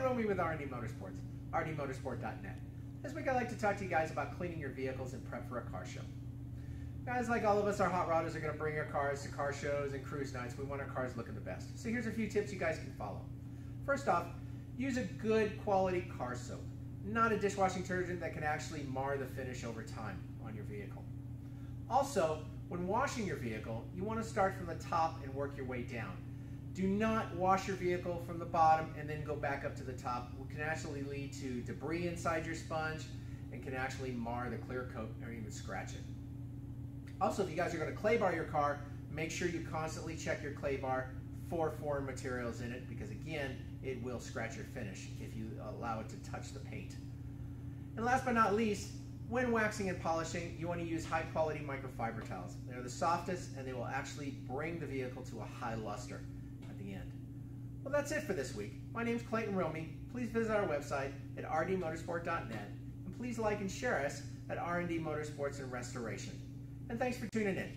Romie with R&D Motorsports, rdmotorsport.net. This week I'd like to talk to you guys about cleaning your vehicles in prep for a car show. Guys, like all of us, our hot rodders are going to bring our cars to car shows and cruise nights. We want our cars looking the best. So here's a few tips you guys can follow. First off, use a good quality car soap, not a dishwashing detergent that can actually mar the finish over time on your vehicle. Also, when washing your vehicle, you want to start from the top and work your way down. Do not wash your vehicle from the bottom and then go back up to the top. It can actually lead to debris inside your sponge and can actually mar the clear coat or even scratch it. Also, if you guys are going to clay bar your car, make sure you constantly check your clay bar for foreign materials in it because again, it will scratch your finish if you allow it to touch the paint. And last but not least, when waxing and polishing, you want to use high quality microfiber towels. They're the softest and they will actually bring the vehicle to a high luster the end. Well, that's it for this week. My name is Clayton Romie. Please visit our website at rdmotorsport.net and please like and share us at R&D Motorsports and Restoration. And thanks for tuning in.